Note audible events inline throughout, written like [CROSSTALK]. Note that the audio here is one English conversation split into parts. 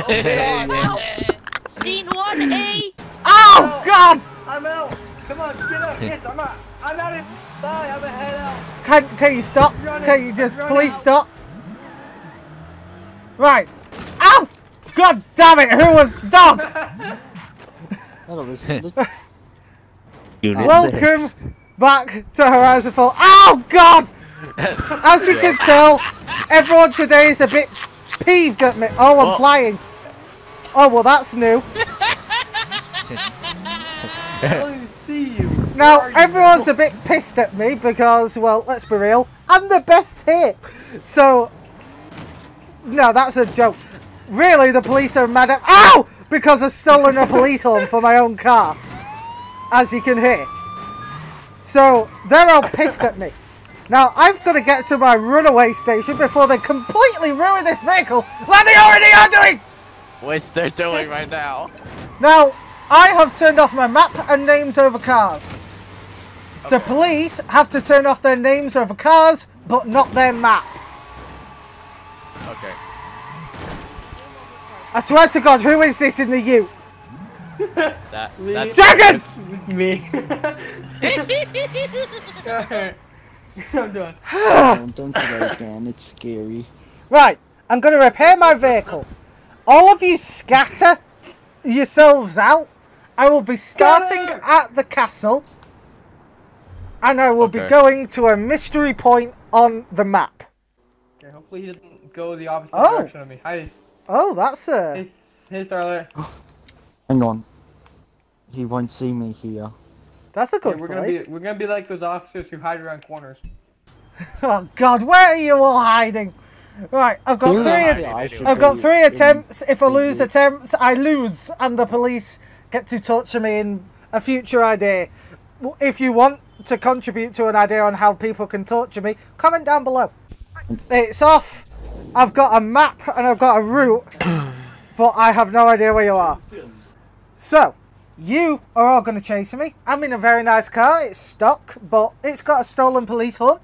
Help! Scene 1A! Oh God! I'm out! Come on, get up! [LAUGHS] Yes, I'm out! I'm out of Bye, I'm ahead out! Can can you stop? Can you just please out. stop? Right. Ow! God damn it! Who was dog? Hello, this is the Unit Welcome six. back to Horizon 4. Oh God! [LAUGHS] As you can tell, everyone today is a bit peeved at me. Oh, I'm Oh. flying. Oh well, that's new. I see you! Now you? everyone's a bit pissed at me because, well, let's be real, I'm the best here. So, no, that's a joke. Really, the police are mad at ow because I've stolen a police horn for my own car, as you can hear. So they're all pissed at me. Now I've got to get to my runaway station before they completely ruin this vehicle, like they already are doing. Which they're doing right now. Now, I have turned off my map and names over cars. The police have to turn off their names over cars, but not their map. Okay. I swear to God, who is this in the U? That, Me. that's Dragons! Me. [LAUGHS] [LAUGHS] [LAUGHS] Alright. [LAUGHS] I'm done. don't, don't do that again. It's scary. Right, I'm going to repair my vehicle. All of you scatter yourselves out. I will be starting Scatter! at the castle. And I will be going to a mystery point on the map. Okay, hopefully he doesn't go the opposite Oh. direction of me. Hi. Oh, that's a... Hey, hey Starlight. [GASPS] Hang on. He won't see me here. That's a Yeah, good we're gonna place. be we're gonna be like those officers who hide around corners. [LAUGHS] Oh God, where are you all hiding? Right, I've got Who three. three- I? I should I've got three attempts. If I lose attempts, I lose, and the police get to torture me in a future idea. If you want to contribute to an idea on how people can torture me, comment down below. It's off. I've got a map and I've got a route, [COUGHS] but I have no idea where you are. So, you are all going to chase me. I'm in a very nice car. It's stock, but it's got a stolen police horn.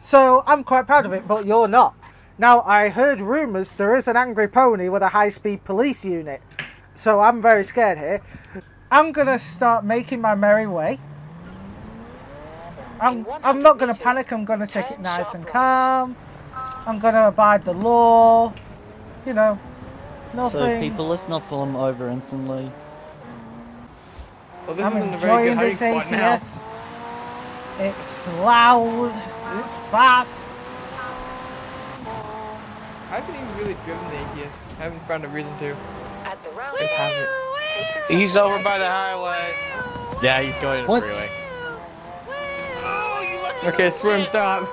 So I'm quite proud of it, but you're not. Now, I heard rumours there is an angry pony with a high speed police unit. So I'm very scared here. I'm going to start making my merry way. I'm, I'm not going to panic, I'm going to take it nice and calm. I'm going to abide the law. You know, nothing. So people, let's not pull him over instantly. Well, this I'm isn't a very good enjoying this spot now. ATS. It's loud. It's fast. I haven't even really driven the ATS. I haven't found a reason to. At the round Just have it. take the He's over by the exit. highway. Yeah, he's going to the What? freeway. Okay, screw him, stop.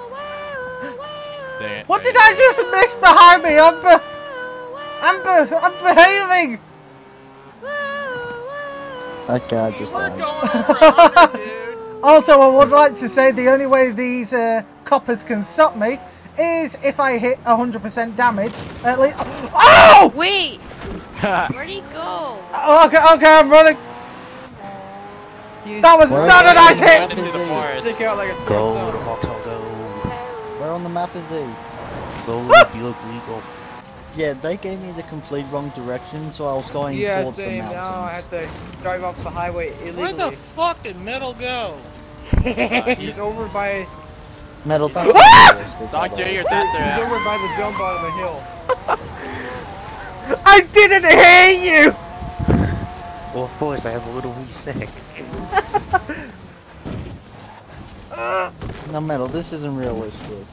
Dang it, What dang did it. I just miss behind me? I'm, be- I'm, be- I'm behaving. That guy just died. over [LAUGHS] 100, dude. Also, I would like to say the only way these uh, coppers can stop me is if I hit 100% damage. At least. Oh! Wait! [LAUGHS] Where'd he go? Okay, okay, I'm running. He's That was Where not a nice hit. Went into stick out like a sore Go, thumb. little go. Where on the map is he? Go, [LAUGHS] you look legal. Yeah, they gave me the complete wrong direction, so I was going Yeah, towards the same. mountains. Now I have to drive off the highway illegally. Where the fuck did Metal go? [LAUGHS] He's over by Metal, that's! Doctor, you're there. he's over by the jump out of a hill. [LAUGHS] I didn't hear you. Well, of course, I have a little wee sick. [LAUGHS] No, Metal, this isn't realistic.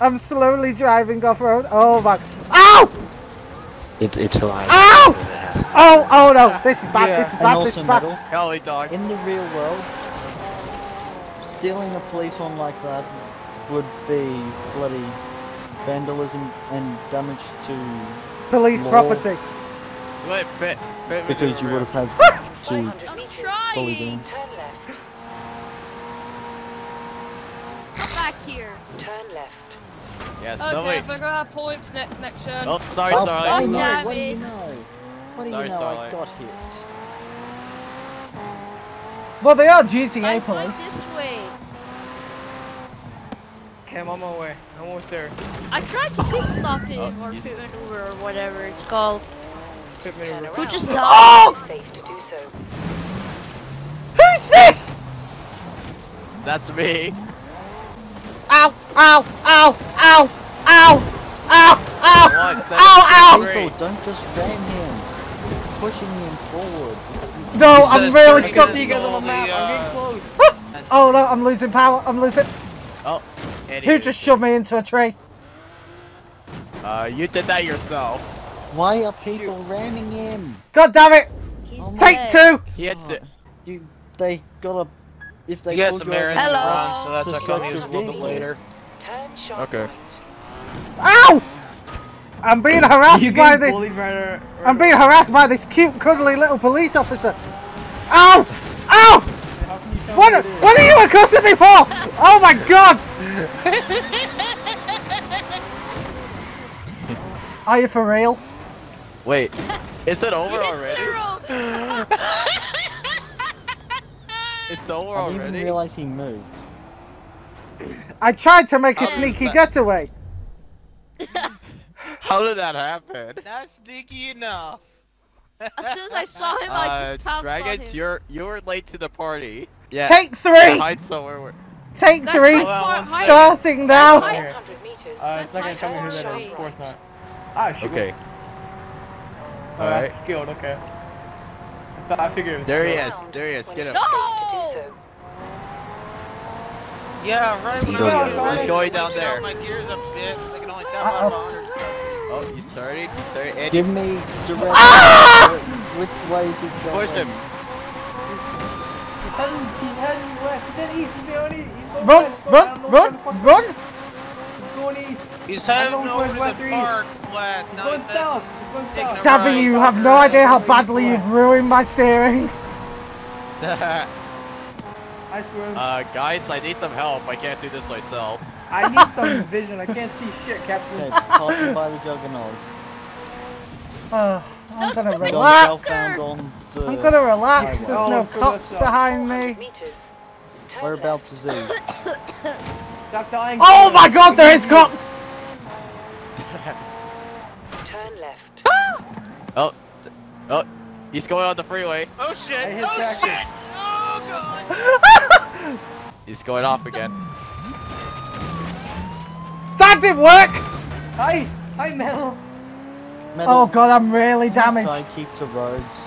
I'm slowly driving off road. Oh my. Ow! It, it's Horizon. Ow! so it has to- Oh, oh no. This is bad. Yeah. This is And bad. This is bad. Metal, Golly dog. in the real world, stealing a police horn like that would be bloody vandalism and damage to Police Law. property. Split, fit, fit me because you would have had [LAUGHS] to 500 I'm meters. fully do. Yes, Okay, somebody. we're gonna have points net connection. Oh, sorry, Oh, sorry. I God know. damn What do you know? What do Sorry, you know? Sorry. I got hit. Well, they are GTA Guys, going police. this way. Okay, I'm on my way. I'm almost there. I tried to pit stop him Oh, or he's- pit maneuver or whatever it's called. Pit maneuver. Who just oh! died? Oh! Safe to do so. Who's this? That's me. Ow! Ow! Ow! Ow! Ow! Ow! Ow! One, seven, Ow! Ow! People, don't just ram him. Pushing him forward. It's, No, I'm really stuck. good. You guys on the map. the, I'm uh, getting close. [LAUGHS] Oh no, I'm losing power. I'm losing. Oh, and Who just shoved me into a tree? Uh, you did that yourself. why are people ramming him? God damn it! He's Oh Take dead. two. He hits it. You, they gotta. If they You got you over errands to Hello. run, so that's to okay. such I'll a a little bit later. Turn sharp Okay. right. Ow! I'm being [LAUGHS] harassed by this. bullied right, right, I'm being harassed by this cute, cuddly little police officer. Ow! Ow! How can you What? me it is? What are you accosting me for? Oh my god! [LAUGHS] Are you for real? Wait, is it over You hit already? zero. [LAUGHS] It's over I didn't even realize he moved. I tried to make a sneaky that- getaway. [LAUGHS] How did that happen? Not sneaky enough. As soon as I saw [LAUGHS] him, I Uh, just pounced on Dragons, him. you're you're late to the party. Yeah. Take three. Hide somewhere. Where... Take Guys, three. hide far- Starting now. hide- 100 meters. Uh, it's not gonna That's tell my that turn. is. Of. Ah. Okay. Oh, Alright. that's skilled. Okay. I I figured it was There he is. There he is. Get him. it's safe to do so. Yeah, right. When Go I down, was go running, down. going down there. My gears up a I can only tap Uh-oh. on 100. Oh, he started. He started. And Give me directions. Ah! Which way is he going? push him. He's heading, he's heading west. He's heading east. He's going east. He's going Run, run, I don't know run, where the fuck- run. He's going east. He's I heading over to the park west. He's Now going he's south. heading. He's going south. Savvy, you have no idea how badly you've ruined my steering. [LAUGHS] I swear. uh, guys, I need some help. I can't do this myself. I need some [LAUGHS] vision. I can't see shit, Captain. Okay, passing by the juggernaut. Oh, I'm Don't gonna stupid Gone relax. southbound on. I'm gonna relax. There's Oh, no cops behind me. meters. Turn Whereabouts is he? Oh my god, there is cops! Turn left. [LAUGHS] Oh, oh, he's going on the freeway. Oh shit! Oh shit! Oh god! [LAUGHS] He's going off again. That didn't work! Hi. Hi, Mel. Metal, Oh god, I'm really damaged. Try keep to roads.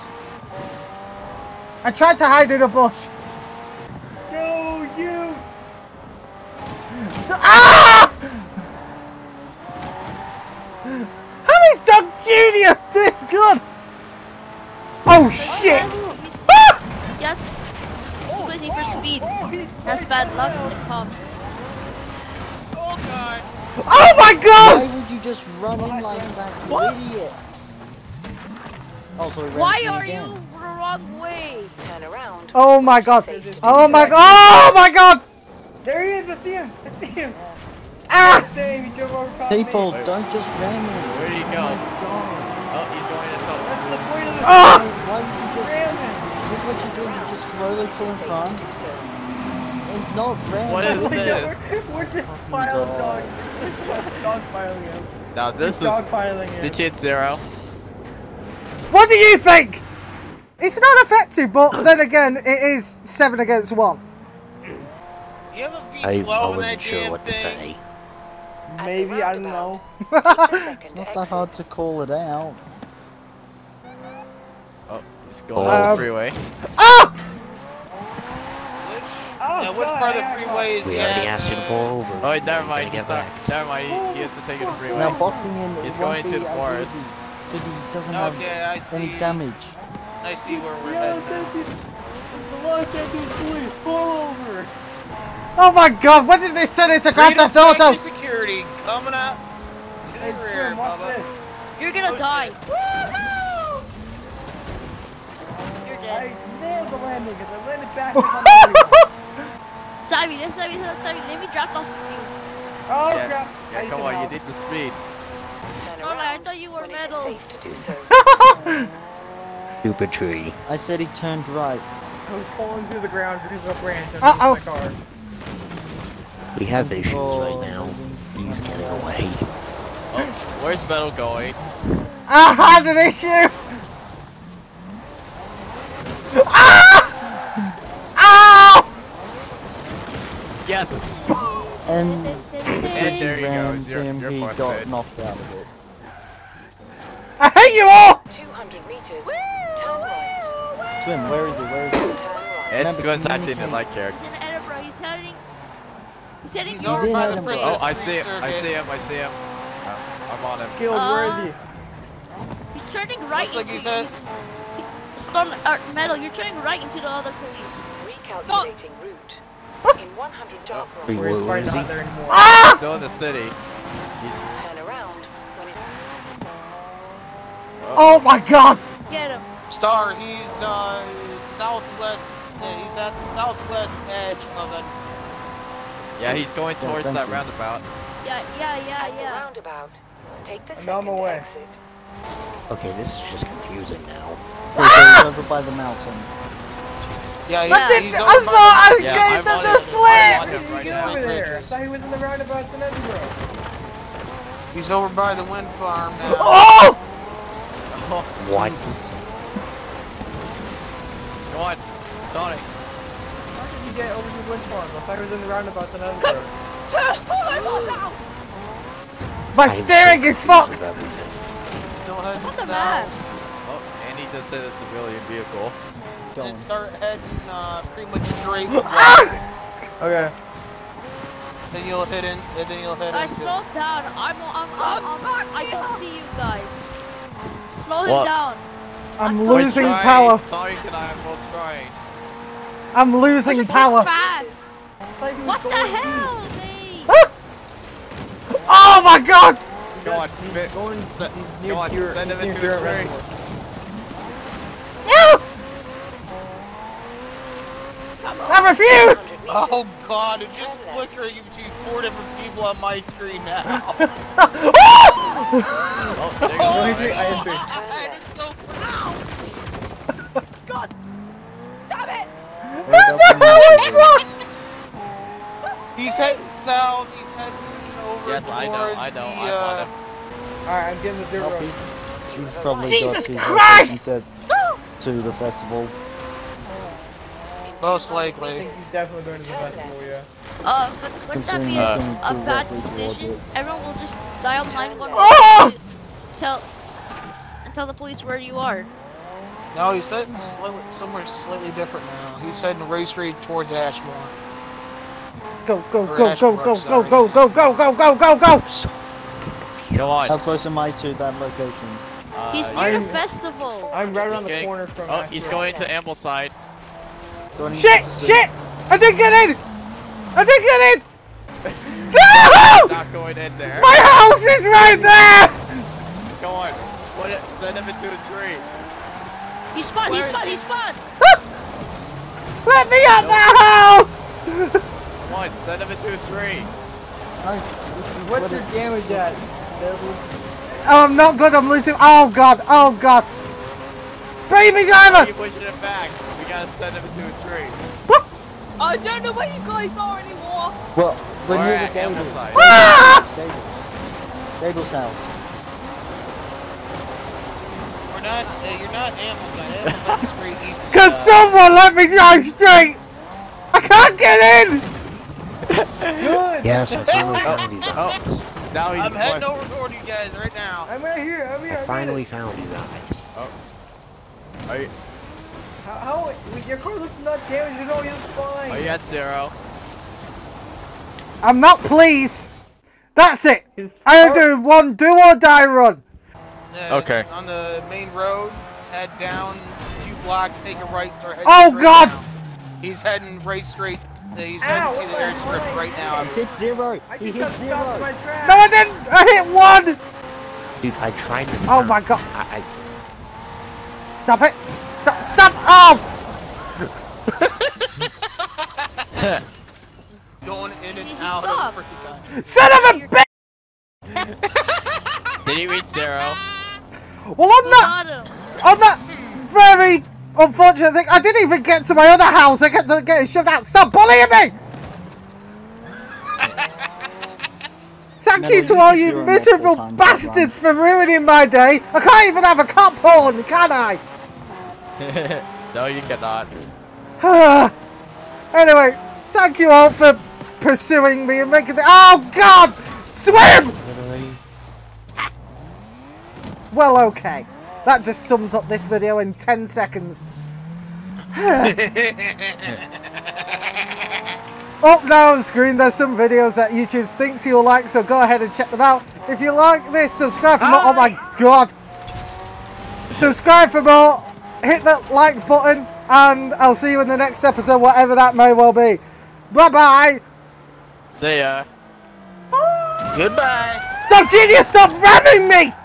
I tried to hide in a bush. Go, you. Ah! How is Doug Jr. this good? Oh shit! Ah! Yes. He's busy for speed. Oh, That's bad luck with the cops. Oh god! Oh my god! Why would you just run in like that, you idiot? Oh, so Why are again. you the wrong way? Turn around. Oh my god! Safe to do Oh my god! Oh my god! There he is. I see him. I see him. Ah! Dang, he drove over top of me. People, don't just ram him. Where did he Oh go? my god. Oh, he's going to tow. That's the point of the Ah! Why would you just... ramming. This is what you do, you just slowly pull in front and not ram. What is my God, this? We're, we're just Fucking piling dog. [LAUGHS] dog. Dog piling him. Now this is Dog piling him. digit zero. What do you think? It's not effective, but then again, it is seven against one. You have a V12 I, I wasn't sure damn what to say. Maybe, I don't know. roundabout, [LAUGHS] keep a second It's not that hard to call it out. Oh, he's going Oh. on the Um, freeway. Ah! Which, Oh, which part of the freeway is We he already at? asked you to uh, pull over. Oh, never mind. Gotta He's get not. Never mind. He, he has to take the freeway. Now boxing in, He's going won't to be the forest. easy because he doesn't have Okay, I see. any damage. I see where we're Yo, heading. thank you. The Los Angeles pull over. Oh my god, what did this turn into Grand Freedom Theft Auto? Factory Security coming up to the Hey, rear, Bubba. You're gonna Oh, die. I dead. nailed the landing because I landed back on the Sammy, this Sammy, this Sammy, let me drop off you. Oh, Yeah, crap. yeah. Come on, help. you need the speed. Turn No, no, I thought you were when it is metal. safe to do so. [LAUGHS] Stupid tree. I said he turned right. I was pulling through the ground because of a branch. and Uh-oh. my car. We have issues Oh, right now. He's getting away. Oh, where's Metal going? [LAUGHS] I had an issue! Ah! Ow! Yes! And And [LAUGHS] there you go. rammed You're, him, you're he got busted. knocked out of it. I hate you all! 200 meters. Turn right. Swim, where is he? Where is he? Turn right. It's Remember, Squint's acting communicate. like character. He's in Edinburgh. He's heading. He's heading He's over by the Edinburgh. Oh, I see him. I see him. I see him. Uh, I'm on him. Killed, where is he? He's turning right Looks like he says- he's- Storm uh, metal. You're turning right into the other police. Recalculating route. [LAUGHS] In 100 yard Wait, where, where Barney is he? not there anymore? Ah! Still in the city. He's. Turn around when it Oh my god! Get him. Star, he's uh southwest. Uh, he's at the southwest edge of it. Yeah, he's going towards thank that you. roundabout. Yeah, yeah, yeah, at the yeah. roundabout. Take the I'm on my second exit. Okay, this is just confusing now. Okay, so he's ah! over by the mountain. Yeah, he, I didn't- he's I over by thought I the- Yeah, gave I'm them the him. Slip! right Get over there. I thought he was in the roundabout in Edinburgh. He's over by the wind farm now. [LAUGHS] Oh! What? Go on. Sonic. How did you get over to the wind farm? I thought he was in the roundabout in Edinburgh. [LAUGHS] My I'm steering so is fucked! With everything. Still heading What the map? south. Oh, and he just hit a civilian vehicle. Going. And start heading uh, pretty much straight [LAUGHS] west. Okay. Then you'll hit in. And then you'll hit Guys, into. slow down. I'm, I'm, I'm, I'm, I can see you guys. S- slow him down. I'm We're losing trying. power. Sonic and I are both trying. I'm losing You're power. fast. I thought he was What the hell, [LAUGHS] mate? Ah! Oh my god! East. Go on, He's fit- going he's go near on, send him into near a tree. No! I refuse! Oh god, it's just flickering between four different people on my screen now. [LAUGHS] Oh, there goes Oh, Sonic. I had big. Turn [LAUGHS] That left. is so Hey, that's the mountain. He's heading south. He's heading over Yes, I know, I know. the, I'm uh, on. Alright, I'm getting the dirt Help, road. he's, he's probably Jesus got his Christ! said to the festival. Most I likely. think he's definitely going to the festival, yeah. Uh, but wouldn't that be he's a, a bad decision? Everyone will just dial 911 Oh! tell tell the police where you are. No, he's heading slightly, somewhere slightly different now. He's heading Ray Street towards Ashmore. Go, go, Or go, go, Ashbrook, go, go, sorry. go, go, go, go, go, go, go! Come on. How close am I to that location? Uh, He's near I'm- the festival. I'm right around the corner from Oh, he's Ashbrook. going to Ambleside. Going Shit! into the city. Shit! I didn't get in! I didn't get in! [LAUGHS] No! Not going in there. My house is right there! Go on. Put it, send him into a tree. He spawned, he spawned, he? he spawned. [LAUGHS] Let me out the house! [LAUGHS] Come on, send him into a tree. Nice. What's what your damage at? Devils. Oh, I'm not good, I'm losing. Oh god, oh god. Baby driver! Keep pushing it back. We gotta send him into a tree. I don't know where you guys are anymore. Well, we're We're near at the Gables. Ambleside. Ah! Gables. Gables house. We're not. Uh, you're not Ambleside. Ambleside's straight east. Cause uh, someone let me drive straight! I can't get in! Good! Yes, I finally found you guys. Oh, now he's I'm heading west. over toward you guys right now. I'm right here, I'm here, I I'm finally here. found you guys. Are you, How, how, wait, your car looks not damaged at all, you look fine. are you at zero? I'm not pleased. That's it. His I car- do one do or die run. Uh, Okay. On the main road, head down two blocks, take a right, start heading Oh, God! down. He's heading right straight. He's Ow, heading to the the airstrip right now. He's hit zero. I He hit got stopped in my zero. No, I didn't. I hit one. Dude, I tried to Stop. Oh stop. my god. I, Stop it. Stop. Stop. Oh. [LAUGHS] Going in and He out stopped. of freaking. Son of a bitch. Did he reach zero? [LAUGHS] Well, on Who that, got him? on that very unfortunate thing, I didn't even get to my other house. I get to get shoved out. Stop bullying me. [LAUGHS] thank Melanie, you to all you miserable bastards for ruining my day. I can't even have a cop horn, can I? [LAUGHS] no, you cannot. [SIGHS] anyway, thank you all for pursuing me and making the. Oh God! Swim! Well, okay. That just sums up this video in 10 seconds. [LAUGHS] Up now on the screen, there's some videos that YouTube thinks you'll like, so go ahead and check them out. If you like this, subscribe for more. Oh my god! Subscribe for more, hit that like button, and I'll see you in the next episode, whatever that may well be. Bye bye! See ya. Goodbye. Dog Genius, stop ramming me!